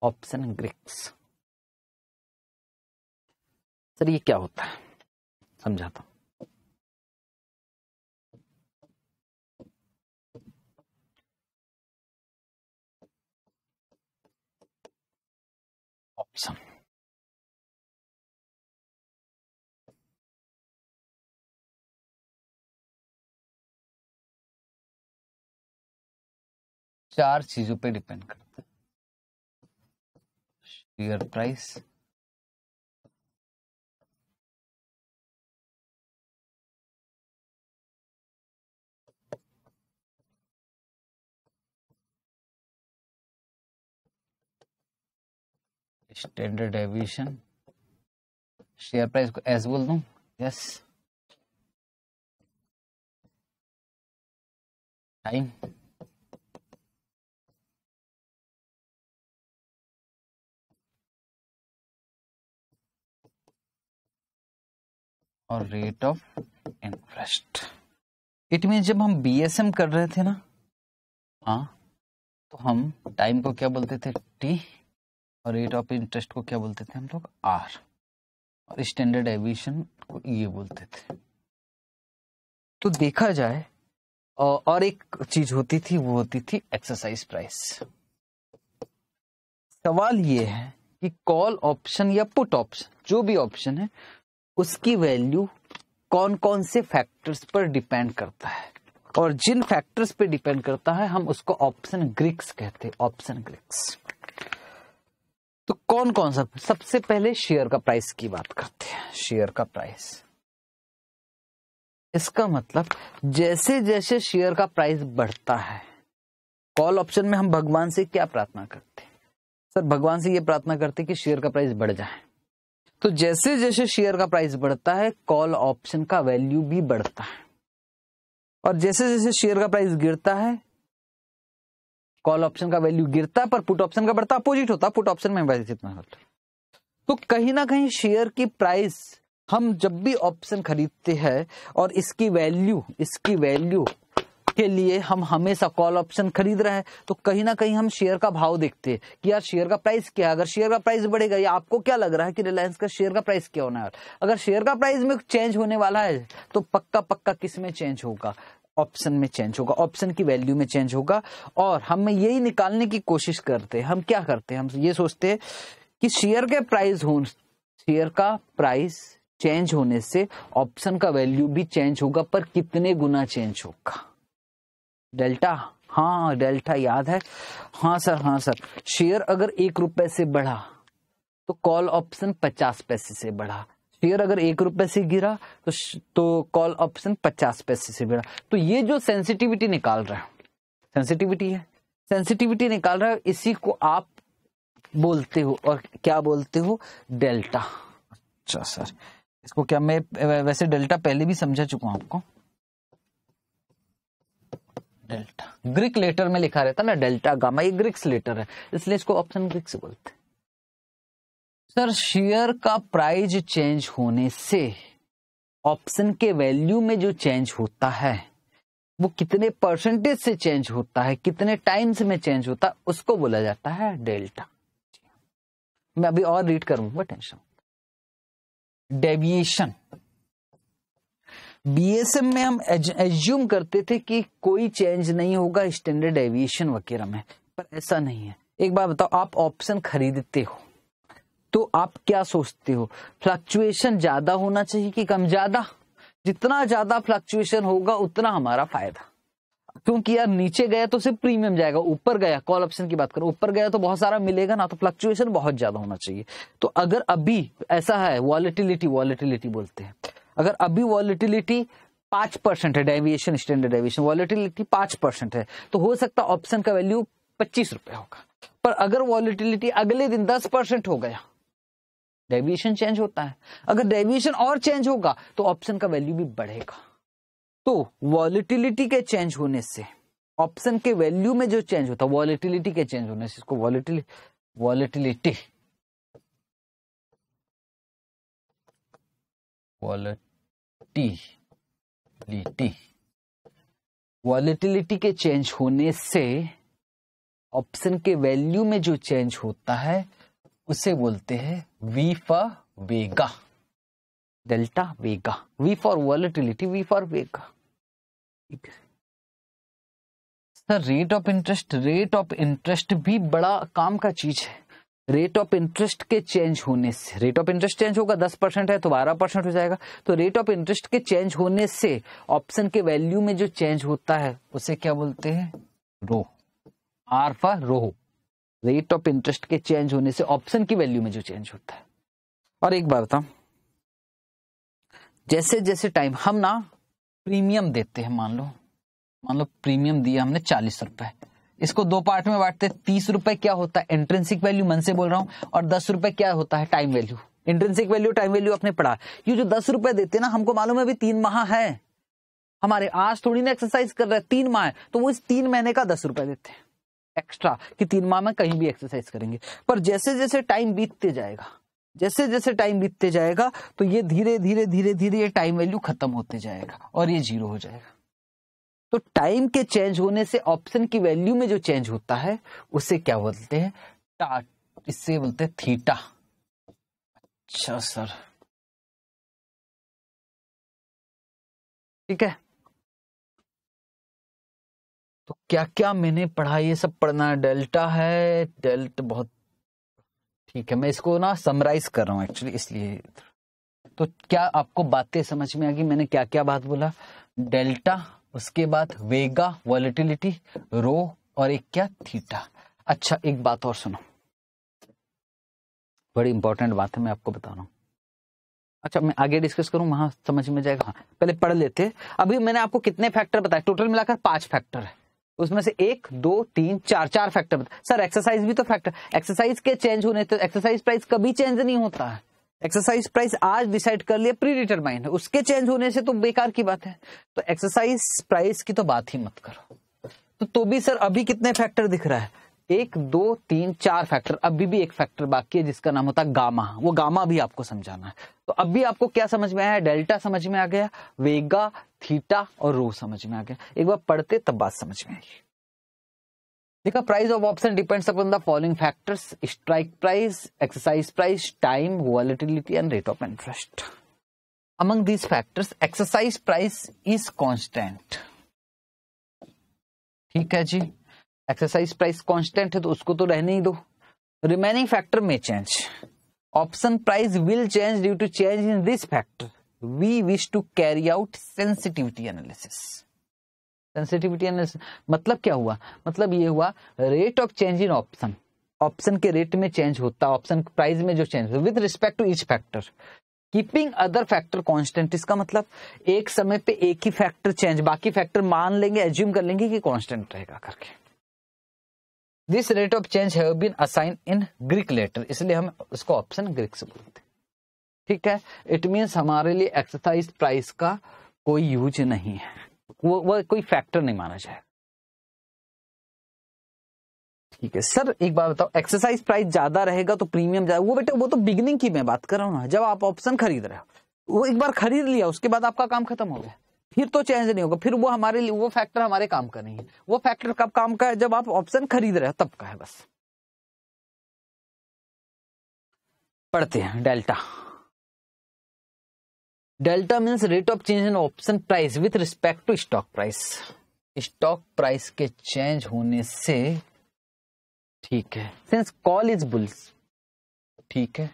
option Greeks sir, ये क्या होता है? समझाता ऑप्शन चार चीज़ों पे डिपेंड करता है। Share price standard deviation share price को एस बोल दूँ? यस टाइम और rate of interest it mean जब हम बीएसएम कर रहे थे ना हाँ तो हम टाइम को क्या बोलते थे? टी और रेट ऑफ़ इंटरेस्ट को क्या बोलते थे हम लोग? आर और स्टैंडर्ड एविएशन को ये बोलते थे। तो देखा जाए और एक चीज़ होती थी, वो होती थी एक्सरसाइज प्राइस सवाल ये है कि कॉल ऑप्शन या पुट ऑप्शन जो भी ऑप्शन है, उसकी वैल्यू कौन कौन से फैक्टर्स पर डिपेंड करता है? और जिन फैक्टर्स पे डिपेंड करता है, हम उसको ऑप्शन ग्रिक्स कहते हैं ऑप्शन ग्रिक्स तो कौन कौन सा सबसे पहले शेयर का प्राइस की बात करते हैं, शेयर का प्राइस। इसका मतलब जैसे जैसे शेयर का प्राइस बढ़ता है, कॉल ऑप्शन में हम भगवान से क्या प्रार्थना करते हैं? सर, भगवान से ये प्रार्थना करते हैं कि शेयर का प्राइस बढ़ जाए। तो जैसे जैसे शेयर का प्राइस बढ़ता है, कॉल ऑप्शन का वैल्यू भी बढ़ता है। और जैसे जैसे शेयर का प्राइस गिरता है कॉल ऑप्शन का वैल्यू गिरता पर पुट ऑप्शन का बढ़ता, अपोजिट होता, पुट ऑप्शन में जितना होता तो कहीं ना कहीं शेयर की प्राइस, हम जब भी ऑप्शन खरीदते हैं और इसकी वैल्यू इसकी वैल्यू के लिए हम हमेशा कॉल ऑप्शन खरीद रहे हैं तो कहीं ना कहीं हम शेयर का भाव देखते हैं कि यार शेयर का प्राइस क्या है? अगर शेयर का प्राइस बढ़ेगा, या आपको क्या लग रहा है कि रिलायंस का शेयर का प्राइस क्या होना है? अगर शेयर का प्राइस में चेंज होने वाला है तो पक्का पक्का किसमें चेंज होगा? ऑप्शन में चेंज होगा ऑप्शन की वैल्यू में चेंज होगा और हम यही निकालने की कोशिश करते हैं। हम क्या करते हैं? हम ये सोचते हैं कि शेयर के प्राइस हो शेयर का प्राइस चेंज होने से ऑप्शन का वैल्यू भी चेंज होगा, पर कितने गुना चेंज होगा? डेल्टा हाँ डेल्टा याद है। हाँ सर हाँ सर शेयर अगर एक रुपए से बढ़ा तो कॉल ऑप्शन पचास पैसे से बढ़ा। शेयर अगर एक रुपए से गिरा तो तो कॉल ऑप्शन पचास पैसे से गिरा। तो ये जो सेंसिटिविटी निकाल रहा है सेंसिटिविटी है? सेंसिटिविटी निकाल रहा है, इसी को आप बोलते हो और क्या बोलते हो? डेल्टा। अच्छा सर, इसको क्या मैं वैसे डेल्टा पहले भी समझा चुका हूँ आपको। डेल्टा। ग्रीक लेटर में लिखा रहता ना, डेल्टा गामा, ये ग्रीक्स लेटर है, इसलिए इसको ऑप्शन ग्रीक्स बोलते हैं। सर, शेयर का प्राइस चेंज होने से ऑप्शन के वैल्यू में जो चेंज होता है, वो कितने परसेंटेज से चेंज होता है, कितने टाइम्स में चेंज होता है, उसको बोला जाता है डेल्टा। मैं अभी और रीड करूँगा, टेंशन डेविएशन। बीएसएम में हम एज्यूम करते थे कि कोई चेंज नहीं होगा स्टैंडर्ड डेविएशन वगैरह में, पर ऐसा नहीं है। एक बार बताओ, आप ऑप्शन खरीदते हो तो आप क्या सोचते हो? फ्लक्चुएशन ज़्यादा होना चाहिए कि कम ज़्यादा? जितना ज़्यादा फ्लक्चुएशन होगा, उतना हमारा फ़ायदा। क्योंकि यार नीचे गया तो सिर्फ़ प्रीमियम जाएगा, ऊपर गया कॉल ऑप्शन की बात करो, ऊपर गया तो बहुत सारा मिलेगा, ना तो फ्लक्चुएशन बहुत ज़्यादा होना चाहिए। तो अगर अभी ऐसा है वॉलिटिलिटी वॉलिटिलिटी बोलते हैं। अगर अभी वॉलिटिलिटी पाँच परसेंट है डेविएशन स्टैंडर्ड डेविएशन वॉलिटिलिटी पाँच परसेंट है तो हो सकता ऑप्शन का वैल्यू पच्चीस रुपए होगा। पर अगर वॉलिटिलिटी अगले दिन दस परसेंट हो गया डेविएशन चेंज होता है। अगर डेविएशन और चेंज होगा तो ऑप्शन का वैल्यू भी बढ़ेगा। तो वॉलिटिलिटी के चेंज होने से ऑप्शन के वैल्यू में जो चेंज होता है वॉलिटिलिटी के चेंज होने से इसको वॉलिटिलिटी वॉलिटिलिटी वॉलिटिलिटी वॉलिटिलिटी के चेंज होने से ऑप्शन के वैल्यू में जो चेंज होता है उसे बोलते हैं V for vega delta vega V for volatility V for vega sir rate of interest rate of interest भी बड़ा काम का चीज़ है। रेट ऑफ़ इंटरेस्ट के चेंज होने से रेट ऑफ़ इंटरेस्ट चेंज होगा, दस परसेंट है तो बारह परसेंट हो जाएगा। तो रेट ऑफ़ इंटरेस्ट के चेंज होने से ऑप्शन के वैल्यू में जो चेंज होता है, उसे क्या बोलते हैं? Rho R for rho rate of interest के चेंज होने से ऑप्शन की वैल्यू में जो चेंज होता है। और एक बार बताऊ, जैसे जैसे टाइम हम ना प्रीमियम देते हैं, मान लो मान लो प्रीमियम दिया हमने चालीस रुपए। इसको दो पार्ट में बांटते तीस रुपए क्या होता है? इंट्रेंसिक वैल्यू मन से बोल रहा हूँ, और दस रुपए क्या होता है? Time value intrinsic value time value अपने पढ़ा। ये जो दस रुपए देते ना, हमको मालूम है अभी तीन माह है। हमारे आज थोड़ी ना एक्सरसाइज कर रहे हैं, तीन माह है तो वो इस तीन महीने का दस रुपए देते हैं। एक्स्ट्रा कि तीन माह में कहीं भी एक्सरसाइज करेंगे। पर जैसे जैसे टाइम बीतते जाएगा जैसे जैसे टाइम बीतते जाएगा तो ये धीरे धीरे धीरे धीरे ये टाइम वैल्यू खत्म होते जाएगा और ये ज़ीरो हो जाएगा। तो टाइम के चेंज होने से ऑप्शन की वैल्यू में जो चेंज होता है, उसे क्या बोलते हैं? टाट इससे बोलते हैं थीटा अच्छा सर ठीक है? तो क्या क्या मैंने पढ़ा? ये सब पढ़ना है डेल्टा है, डेल्ट बहुत ठीक है, मैं इसको ना समराइज कर रहा हूँ एक्चुअली इसलिए। तो क्या आपको बातें समझ में आ गई? मैंने क्या क्या बात बोला? डेल्टा, उसके बाद वेगा, वॉलिटिलिटी, रो और एक क्या? थीटा। अच्छा एक बात और सुनो। बड़ी इंपॉर्टेंट बात है, मैं आपको बता रहा हूँ। अच्छा मैं आगे डिस्कस करूँ? वहाँ समझ में जाएगा? हाँ पहले पढ़ लेते। अभी मैंने आपको कितने फैक्टर बताए? टोटल मिलाकर पाँच फैक्टर है। उसमें से एक दो तीन चार चार फैक्टर सर एक्सरसाइज भी तो फैक्टर एक्सरसाइज के चेंज होने तो एक्सरसाइज प्राइस कभी चेंज नहीं होता। है एक्सरसाइज प्राइस आज डिसाइड कर लिया प्री डिटरमाइंड उसके चेंज होने से तो बेकार की बात है। तो एक्सरसाइज प्राइस की तो बात ही मत करो। तो, तो भी सर अभी कितने फैक्टर दिख रहा है? एक, दो, तीन, चार फैक्टर अभी भी एक फैक्टर बाकी है जिसका नाम होता है गामा। वो गामा भी आपको समझाना है। तो अभी आपको क्या समझ में आया? डेल्टा समझ में आ गया, वेगा, थीटा और रो समझ में आ गया। एक बार पढ़ते, तब बात समझ में आएगी। देखा price of option depends upon the following factors strike price exercise price time volatility and rate of interest among these factors exercise price is constant ठीक है जी? एक्सरसाइज प्राइस कांस्टेंट है तो उसको तो रहने ही दो। रिमेनिंग फैक्टर में change option price will change due to change in this factor we wish to carry out sensitivity analysis sensitivity analysis मतलब क्या हुआ? मतलब ये हुआ rate of change in option option के रेट में चेंज होता ऑप्शन प्राइस में जो change with respect to each factor keeping other factor constant इसका मतलब एक समय पे एक ही फैक्टर चेंज बाकी फैक्टर मान लेंगे एज्यूम कर लेंगे कि कांस्टेंट रहेगा करके। This rate of change have been assign in Greek letter इसलिए हम उसको ऑप्शन ग्रीक से बोलते ठीक है? इट मीन्स हमारे लिए एक्सरसाइज प्राइस का कोई यूज़ नहीं है। वो वो कोई फैक्टर नहीं माना जाए। ठीक है। सर एक बात बताओ एक्सरसाइज प्राइस ज़्यादा रहेगा तो प्रीमियम ज़्यादा वो बेटा, वो तो बिगनिंग की मैं बात कर रहा हूँ जब आप ऑप्शन खरीद रहे हो, वो एक बार खरीद लिया, उसके बाद आपका काम खत्म हो गया। फिर तो चेंज नहीं होगा, फिर वो हमारे लिए, वो फैक्टर हमारे काम का नहीं है। वो फैक्टर कब काम का है? जब आप ऑप्शन खरीद रहे हो, तब का है बस। पढ़ते हैं, delta. Delta means rate of change in option price with respect to stock price stock price के चेंज होने से, ठीक है। सिंस कॉल इज़ बुल्स ठीक है।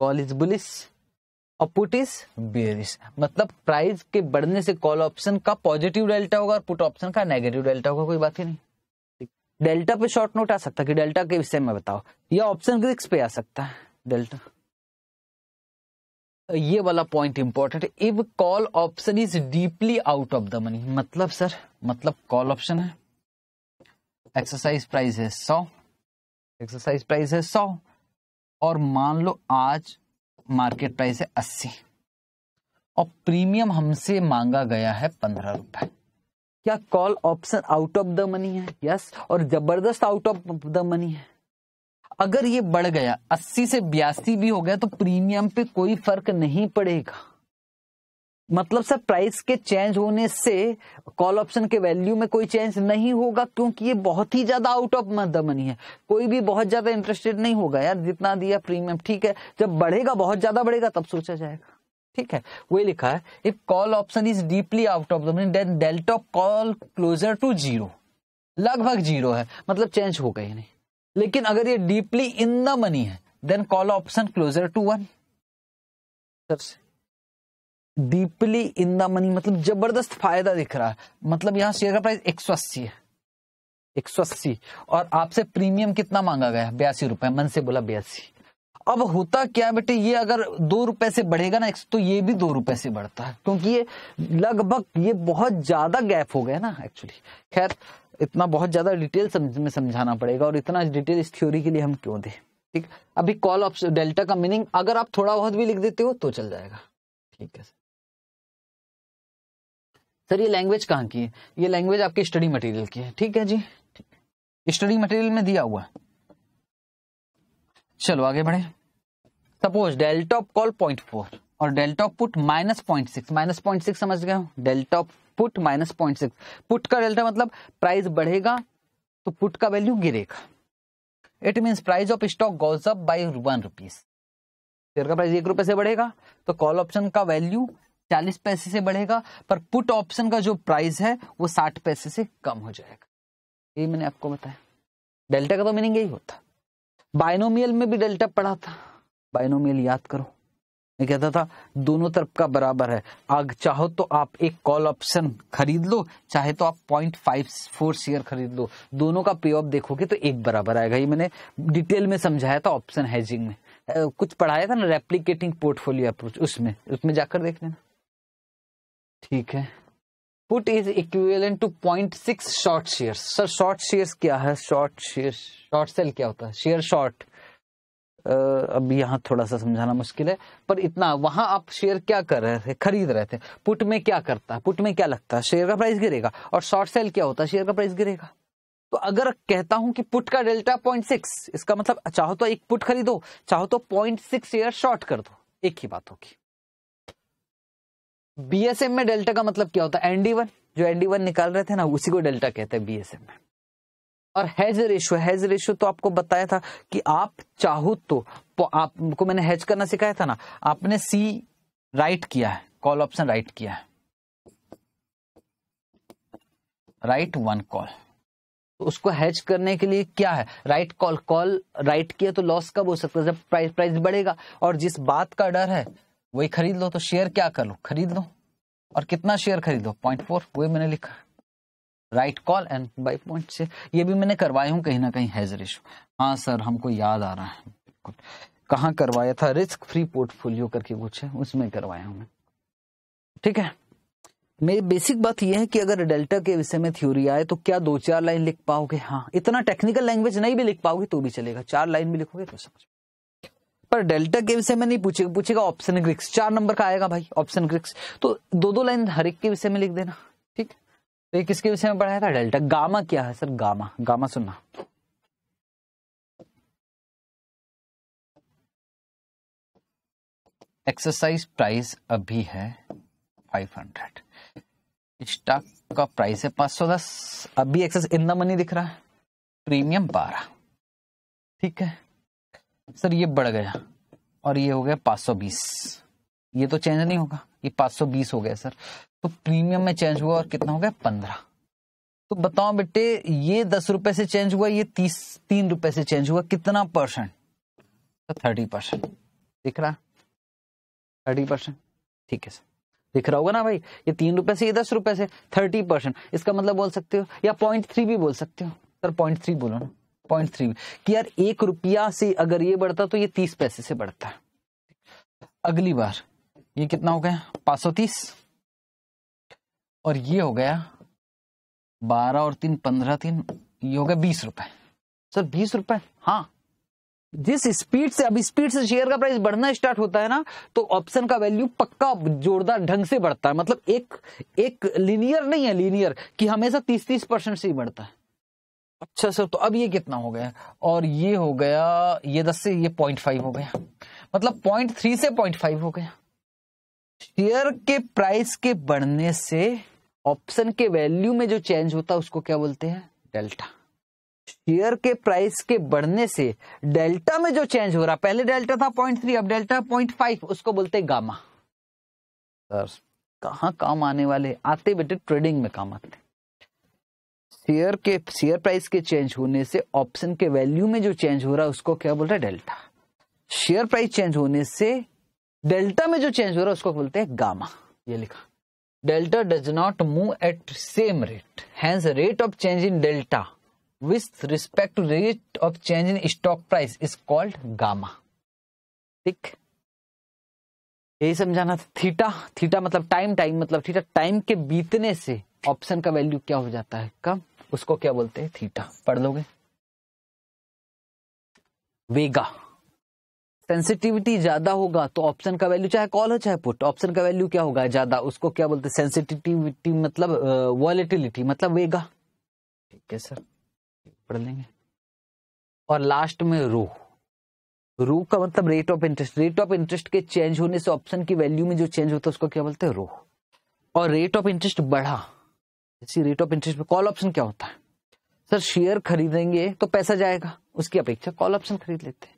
कॉल इज़ बुलिस और पुट इज़ बेरिश मतलब प्राइस के बढ़ने से कॉल ऑप्शन का पॉजिटिव डेल्टा होगा और पुट ऑप्शन का नेगेटिव डेल्टा होगा, कोई बात ही नहीं। डेल्टा पे शॉर्ट नोट आ सकता है कि डेल्टा के विषय में बताओ। या ऑप्शन ग्रिक्स पे आ सकता है डेल्टा ये वाला point important if call option is deeply out of the money मतलब सर मतलब कॉल ऑप्शन है। एक्सरसाइज प्राइस है सौ। एक्सरसाइज प्राइस है सौ। और मान लो आज मार्केट प्राइस है अस्सी। और प्रीमियम हमसे मांगा गया है पंद्रह रुपए। क्या call option out of the money है? यस और ज़बरदस्त आउट ऑफ़ द मनी है। अगर ये बढ़ गया 80 से बयासी भी हो गया तो प्रीमियम पे कोई फ़र्क नहीं पड़ेगा। मतलब सर प्राइस के चेंज होने से कॉल ऑप्शन के वैल्यू में कोई चेंज नहीं होगा, क्योंकि ये बहुत ही ज़्यादा आउट ऑफ़ द मनी है। कोई भी बहुत ज़्यादा इंटरेस्टेड नहीं होगा यार, जितना दिया प्रीमियम ठीक है। जब बढ़ेगा, बहुत ज़्यादा बढ़ेगा, तब सोचा जाएगा। ठीक है, वही लिखा है if call option is deeply out of the money then delta of call closer to zero लगभग ज़ीरो है मतलब चेंज हो गई नहीं। लेकिन अगर ये डीपली इन द मनी है then call option closer to one deeply in the money मतलब ज़बरदस्त फ़ायदा दिख रहा है। मतलब यहाँ शेयर का प्राइस एक सौ अस्सी है। एक सौ अस्सी। और आपसे प्रीमियम कितना मांगा गया? बयासी रुपए। मन से बोला बयासी। अब होता क्या बेटे, ये अगर दो रुपए से बढ़ेगा ना तो ये भी दो रुपए से बढ़ता है। क्योंकि ये लगभग, ये बहुत ज़्यादा गैप हो गया ना एक्चुअली खैर, इतना बहुत ज़्यादा डिटेल समझ, में समझाना पड़ेगा और इतना डिटेल इस थ्योरी के लिए हम क्यों दें? ठीक? अभी कॉल ऑप्शन डेल्टा का मीनिंग अगर आप थोड़ा बहुत भी लिख देते हो तो चल जाएगा। ठीक है सर, ये लैंग्वेज कहाँ की है? ये लैंग्वेज आपकी स्टडी मटेरियल की है, ठीक है जी? स्टडी मटेरियल में दिया हुआ चलो, आगे बढ़े। Suppose delta of call point four और delta of put minus point six minus point six समझ गया delta of put minus point six put का डेल्टा मतलब प्राइस बढ़ेगा तो पुट का वैल्यू गिरेगा। It mean price of stock goes by one rupees share का प्राइस एक रुपए से बढ़ेगा तो कॉल ऑप्शन का वैल्यू चालीस पैसे से बढ़ेगा, पर पुट ऑप्शन का जो प्राइस है, वो साठ पैसे से कम हो जाएगा। ये मैंने आपको बताया। डेल्टा का तो मीनिंग यही होता। बाइनोमियल में भी डेल्टा पढ़ा था। बाइनोमियल याद करो। मैं कहता था, दोनों तरफ़ का बराबर है। आग चाहो तो आप एक कॉल ऑप्शन खरीद लो, चाहे तो आप पॉइंट फाइव फोर शेयर खरीद लो। दोनों का पे ऑफ़ देखोगे तो एक बराबर आएगा। ये मैंने डिटेल में समझाया था ऑप्शन हैजिंग में। कुछ पढ़ाया था ना रेप्लीकेटिंग पोर्टफोलियो अप्रोच उसमें। उसमें जाकर देख लेना। ठीक है। Put is equivalent to point six short share sir short share क्या है? शॉर्ट शेयर शॉर्ट सेल क्या होता है? शेयर शॉर्ट अब यहाँ थोड़ा सा समझाना मुश्किल है, पर इतना, वहाँ आप शेयर क्या कर रहे थे? खरीद रहे थे। पुट में क्या करता है? पुट में क्या लगता है? शेयर का प्राइस गिरेगा। और शॉर्ट सेल क्या होता है? शेयर का प्राइस गिरेगा। तो अगर कहता हूँ कि पुट का डेल्टा पॉइंट सिक्स इसका मतलब चाहो तो एक पुट खरीदो, चाहो तो पॉइंट सिक्स शेयर शॉर्ट कर दो। एक ही बात होगी। बीएसएम में डेल्टा का मतलब क्या होता है? एनडी वन जो एनडी वन निकाल रहे थे ना, उसी को डेल्टा कहते हैं बीएसएम में। और हैज़ रेशियो हैज़ रेशियो तो आपको बताया था कि आप चाहो तो आपको मैंने हैज़ करना सिखाया था ना, आपने सी राइट किया है, कॉल ऑप्शन राइट किया है। Write one call. तो उसको हैज़ करने के लिए क्या है? राइट कॉल कॉल राइट किया तो लॉस कब हो सकता है? जब प्राइस प्राइस बढ़ेगा। और जिस बात का डर है वही खरीद लो तो शेयर क्या कर लो? खरीद लो? और कितना शेयर खरीद पॉइंट फोर वही मैंने लिखा। Write call and buy point से ये भी मैंने करवाया हूँ कहीं ना कहीं हैज़ रेशो हाँ सर हमको याद आ रहा है। बिल्कुल। कहाँ करवाया था? रिस्क फ्री पोर्टफोलियो करके कुछ है, उसमें करवाया हूँ मैं। ठीक है? मेरी बेसिक बात यह है कि अगर डेल्टा के विषय में थ्योरी आए तो क्या दो चार लाइन लिख पाओगे? हाँ इतना टेक्निकल लैंग्वेज नहीं भी लिख पाओगे तो भी चलेगा। चार लाइन भी लिखोगे तो समझ पर डेल्टा के विषय में नहीं पूछेगा पूछेगा ऑप्शन ग्रिक्स चार नंबर का आएगा भाई ऑप्शन ग्रिक्स तो दो दो लाइन हर एक के विषय में लिख देना, ठीक? तो किसके विषय में पढ़ाया था? डेल्टा। गामा क्या है सर? गामा। गामा सुनना। एक्सरसाइज प्राइस अभी है 500 स्टॉक का प्राइस है 510 अभी एक्सेस इन द मनी दिख रहा है। प्रीमियम 12 ठीक है? सर, ये बढ़ गया और ये हो गया 520 ये तो चेंज नहीं होगा, ये 520 हो गया सर। तो प्रीमियम में चेंज हुआ और कितना हो गया? पंद्रह। तो बताओ बेटे, ये दस रुपए से चेंज हुआ, ये तीस, तीन रुपए से चेंज हुआ, कितना परसेंट? तो थर्टी परसेंट। दिख रहा? Thirty percent. ठीक है सर। दिख रहा होगा ना भाई? ये तीन रुपए से, ये दस रुपए से, थर्टी परसेंट। इसका मतलब बोल सकते हो, या पॉइंट थ्री भी बोल सकते हो। सर, पॉइंट थ्री बोलो ना। पॉइंट थ्री कि यार एक रुपया से अगर ये बढ़ता तो ये तीस पैसे से बढ़ता। है अगली बार, ये कितना हो गया? पाँच सौ तीस। और ये हो गया बारह और तीन, पंद्रह तीन, ये हो गया बीस रुपए। सर, बीस रुपए? हाँ। जिस स्पीड से, अब स्पीड से शेयर का प्राइस बढ़ना स्टार्ट होता है ना तो ऑप्शन का वैल्यू पक्का जोरदार ढंग से बढ़ता है। मतलब एक एक लीनियर नहीं है लीनियर कि हमेशा तीस तीस परसेंट से ही बढ़ता है। अच्छा सर तो अब ये कितना हो गया? और ये हो गया, ये दस से ये पॉइंट फाइव हो गया। मतलब पॉइंट थ्री से पॉइंट फाइव हो गया। शेयर के प्राइस के बढ़ने से ऑप्शन के वैल्यू में जो चेंज होता है, उसको क्या बोलते हैं? डेल्टा शेयर के प्राइस के बढ़ने से डेल्टा में जो चेंज हो रहा पहले डेल्टा था पॉइंट थ्री अब डेल्टा पॉइंट फाइव उसको बोलते गामा सर, कहा काम आने वाले? आते बेटे ट्रेडिंग में काम आते। शेयर के, शेयर प्राइस के चेंज होने से ऑप्शन के वैल्यू में जो चेंज हो रहा है, उसको क्या बोल रहा है? डेल्टा। शेयर प्राइस चेंज होने से डेल्टा में जो चेंज हो रहा है, उसको बोलते हैं गामा। ये लिखा। Delta does not move at same rate hence rate of change in delta with respect to rate of change in stock price is called gamma ठीक? यही समझाना था। थीटा थीटा मतलब टाइम टाइम मतलब थीटा। टाइम के बीतने से ऑप्शन का वैल्यू क्या हो जाता है? कम उसको क्या बोलते हैं? थीटा। पढ़ लोगे? वेगा। सेंसिटिविटी ज़्यादा होगा तो ऑप्शन का वैल्यू, चाहे कॉल हो, चाहे पुट, ऑप्शन का वैल्यू क्या होगा ज़्यादा? उसको क्या बोलते हैं? सेंसिटिविटी मतलब वॉलेटिलिटी मतलब वेगा। ठीक है सर। पढ़ लेंगे। और लास्ट में रो। रो का मतलब rate of interest rate of interest के चेंज होने से ऑप्शन की वैल्यू में जो चेंज होता है, उसको क्या बोलते हैं? रो। और रेट ऑफ़ इंटरेस्ट बढ़ा। जैसे रेट ऑफ़ इंटरेस्ट में कॉल ऑप्शन क्या होता है? सर शेयर खरीदेंगे तो पैसा जाएगा। उसकी अपेक्षा कॉल ऑप्शन खरीद लेते हैं।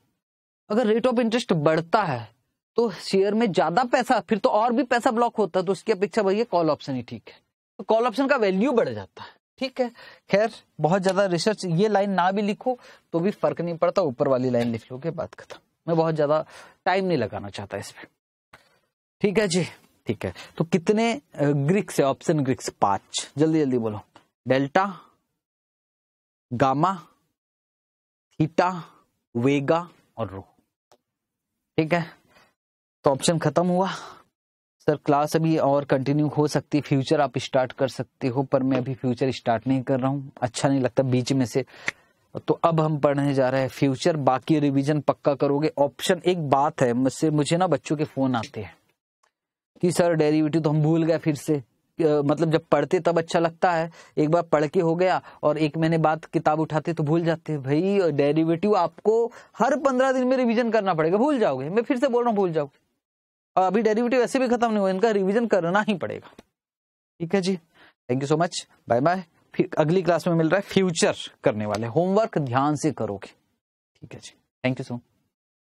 अगर रेट ऑफ़ इंटरेस्ट बढ़ता है तो शेयर में ज़्यादा पैसा, फिर तो और भी पैसा ब्लॉक होता है तो उसकी अपेक्षा भैया कॉल ऑप्शन ही ठीक है। तो कॉल ऑप्शन का वैल्यू बढ़ जाता है। ठीक है? खैर, बहुत ज़्यादा रिसर्च ये लाइन ना भी लिखो तो भी फ़र्क नहीं पड़ता, ऊपर वाली लाइन लिख लो लोगे बात खत्म। मैं बहुत ज़्यादा टाइम नहीं लगाना चाहता इस पर ठीक है जी। ठीक है। तो कितने ग्रिक्स है? ऑप्शन ग्रिक्स पाँच। जल्दी जल्दी बोलो। डेल्टा, गामा, थीटा, वेगा और रो। ठीक है? तो ऑप्शन खत्म हुआ। सर क्लास अभी और कंटिन्यू हो सकती है। फ्यूचर आप स्टार्ट कर सकते हो, पर मैं अभी फ्यूचर स्टार्ट नहीं कर रहा हूँ। अच्छा नहीं लगता बीच में से। तो अब हम पढ़ने जा रहे हैं। फ्यूचर बाकी रिवीजन पक्का करोगे? ऑप्शन एक बात है, मुझसे, मुझे ना बच्चों के फ़ोन आते हैं। कि सर डेरिवेटिव तो हम भूल गए फिर से। मतलब जब पढ़ते तब अच्छा लगता है। एक बार पढ़ के हो गया और एक महीने बाद किताब उठाते तो भूल जाते हैं। भाई, डेरिवेटिव आपको हर पंद्रह दिन में रिवीजन करना पड़ेगा, भूल जाओगे। मैं फिर से बोल रहा हूँ, भूल जाओगे और अभी डेरिवेटिव ऐसे भी खत्म नहीं हुआ इनका रिवीजन करना ही पड़ेगा। ठीक है जी। Thank you so much bye bye फिर अगली क्लास में मिल रहा है फ्यूचर करने वाले। होमवर्क ध्यान से करोगे। ठीक है जी। Thank you so much